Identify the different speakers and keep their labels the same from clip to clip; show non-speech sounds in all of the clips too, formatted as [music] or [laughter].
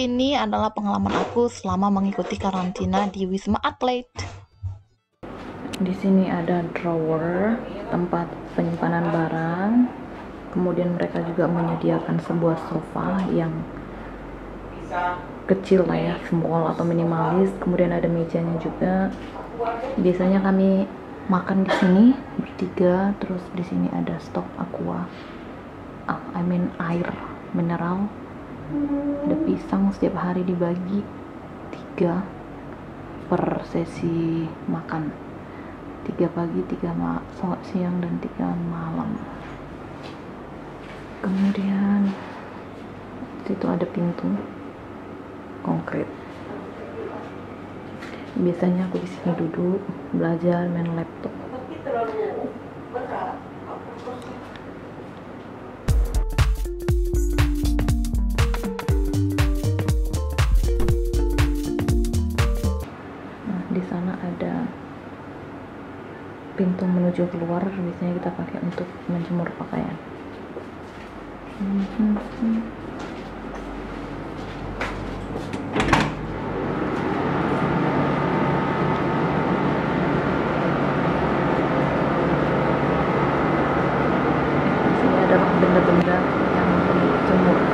Speaker 1: adalah pengalaman aku selama mengikuti karantina di Wisma Atlet. Di sini ada drawer, tempat penyimpanan barang. Kemudian mereka juga menyediakan sebuah sofa yang kecil lah ya, small atau minimalis. Kemudian ada mejanya juga. Biasanya kami makan di sini bertiga, terus di sini ada stok aqua. Ah, I mean air mineral. Ada pisang setiap hari dibagi tiga per sesi makan. Tiga pagi, tiga ma siang dan tiga malam. Kemudian situ ada pintu konkret biasanya aku di sini duduk belajar main laptop menuju keluar biasanya kita pakai untuk menjemur pakaian Mhm. Di sini adalah benda-benda yang dijemur.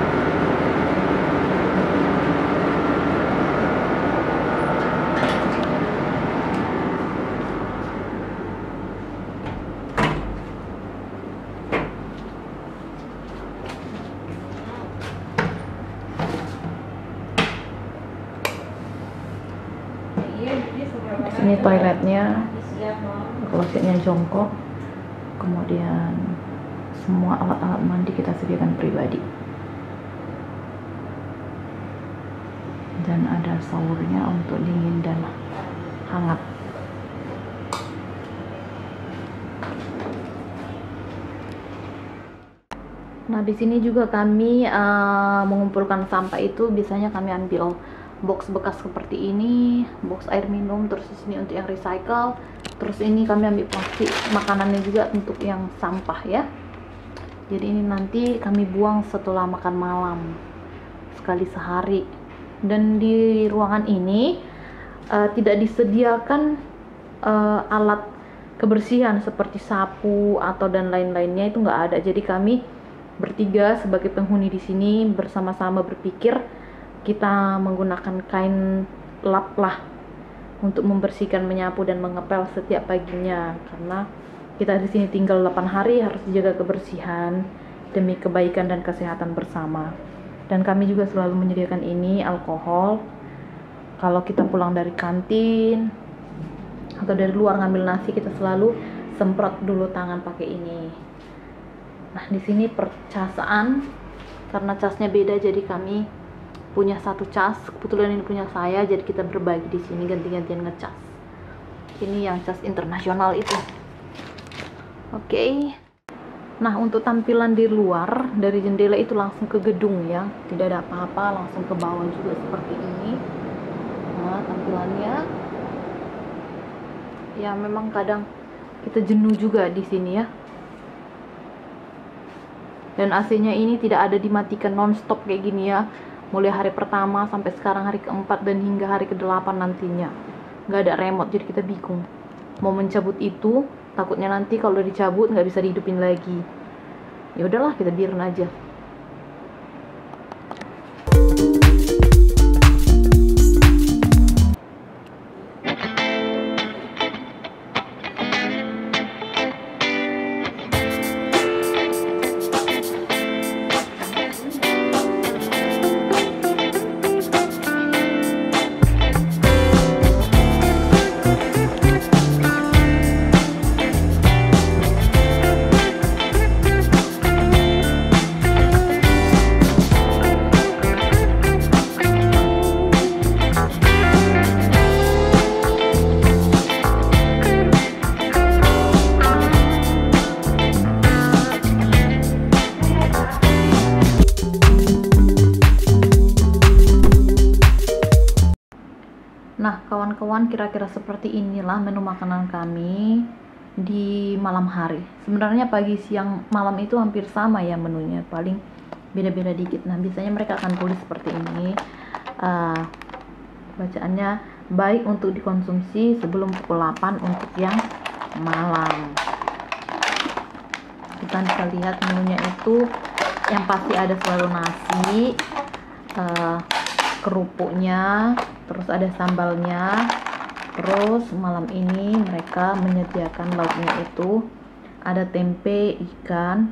Speaker 1: Di sini toiletnya, klosetnya jongkok, kemudian semua alat-alat mandi kita sediakan pribadi. Dan ada showernya untuk dingin dan hangat. Nah, di sini juga kami eh, mengumpulkan sampah itu biasanya kami ambil box bekas seperti ini, box air minum, terus di sini untuk yang recycle, terus ini kami ambil plastik makanannya juga untuk yang sampah ya. Jadi ini nanti kami buang setelah makan malam sekali sehari. Dan di ruangan ini eh, tidak disediakan eh, alat kebersihan seperti sapu atau dan lain-lainnya itu nggak ada. Jadi kami bertiga sebagai penghuni di sini bersama-sama berpikir kita menggunakan kain lap lah untuk membersihkan, menyapu dan mengepel setiap paginya karena kita di sini tinggal 8 hari harus jaga kebersihan demi kebaikan dan kesehatan bersama. Dan kami juga selalu menyediakan ini alkohol. Kalau kita pulang dari kantin atau dari luar ngambil nasi kita selalu semprot dulu tangan pakai ini. Nah, di sini percasaan karena casnya beda jadi kami punya satu cas. Kebetulan ini punya saya jadi kita berbagi di sini ganti-gantian ngecas. Ini yang cas internasional itu. Oke. Nah, untuk tampilan di luar dari jendela itu langsung ke gedung ya. Tidak ada apa-apa, langsung ke bawah juga seperti ini. Nah, tampilannya ya memang kadang kita jenuh juga di sini ya dan AC-nya ini tidak ada dimatikan non-stop kayak gini ya mulai hari pertama sampai sekarang hari keempat dan hingga hari ke-8 nantinya. Nggak ada remote jadi kita bingung. Mau mencabut itu takutnya nanti kalau dicabut nggak bisa dihidupin lagi. Ya udahlah kita biarin aja kawan-kawan, kira-kira seperti inilah menu makanan kami di malam hari. Sebenarnya pagi, siang, malam itu hampir sama ya menunya, paling beda-beda dikit. Nah, biasanya mereka akan tulis seperti ini. uh, bacaannya baik untuk dikonsumsi sebelum pukul 8 untuk yang malam kita bisa lihat menunya itu yang pasti ada selalu nasi uh, kerupuknya terus ada sambalnya. Terus malam ini mereka menyediakan lauknya itu. Ada tempe ikan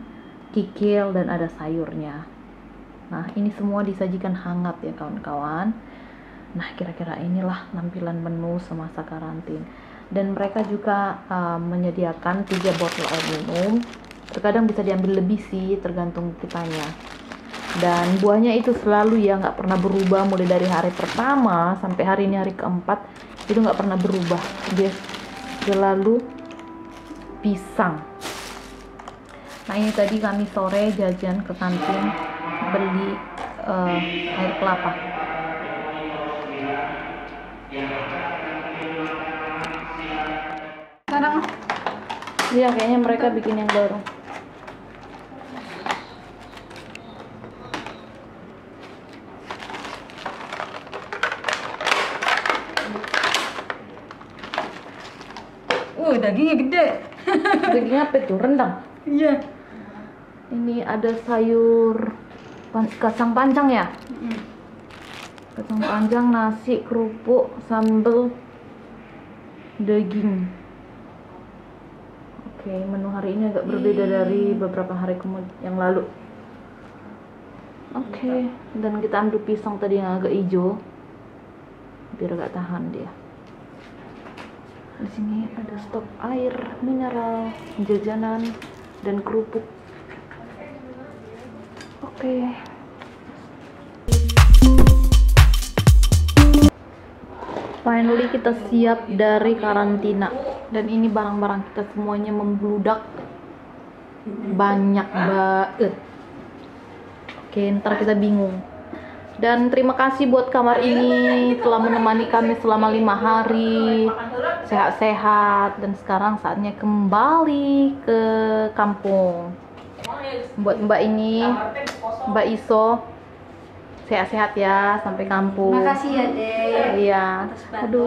Speaker 1: kikil dan ada sayurnya. Nah ini semua disajikan hangat ya kawan-kawan. Nah kira-kira inilah tampilan menu semasa karantin. Dan mereka juga uh, menyediakan tiga botol air minum. Terkadang bisa diambil lebih sih tergantung kitanya dan buahnya itu selalu ya nggak pernah berubah. Mulai dari hari pertama sampai hari ini hari keempat itu nggak pernah berubah. Dia selalu pisang. Nah ini tadi kami sore jajan ke kantin beli uh, air kelapa.
Speaker 2: Sekarang?
Speaker 1: Iya kayaknya mereka bikin yang baru
Speaker 2: uh dagingnya gede. [laughs]
Speaker 1: Dagingnya apa itu? Rendang?
Speaker 2: Iya.
Speaker 1: Ini ada sayur pan kacang panjang ya?
Speaker 2: Mm.
Speaker 1: kacang panjang nasi kerupuk sambal daging. Oke menu hari ini agak berbeda dari beberapa hari kemudian yang lalu. Oke dan kita ambil pisang tadi yang agak hijau. Biar agak tahan dia di sini ada stok air mineral jajanan dan kerupuk. Oke. Finally kita siap dari karantina. Dan ini barang-barang kita semuanya membludak. Banyak banget oke ntar kita bingung dan terima kasih buat kamar ini telah menemani kami selama lima hari. Sehat-sehat dan sekarang saatnya kembali ke kampung. Buat mbak ini mbak Iso sehat-sehat ya sampai kampung.
Speaker 2: Makasih ya dek.
Speaker 1: Iya. Aduh.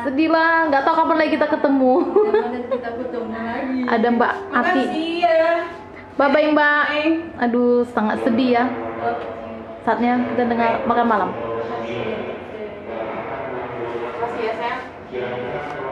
Speaker 1: sedih lah nggak tahu kapan lagi kita ketemu.
Speaker 2: Mudah-mudahan kita ketemu lagi.
Speaker 1: Ada mbak Ati.
Speaker 2: Ya.
Speaker 1: Bye bye. Mbak aduh sangat sedih ya Saatnya kita dengar makan malam. Terima kasih ya, sayang.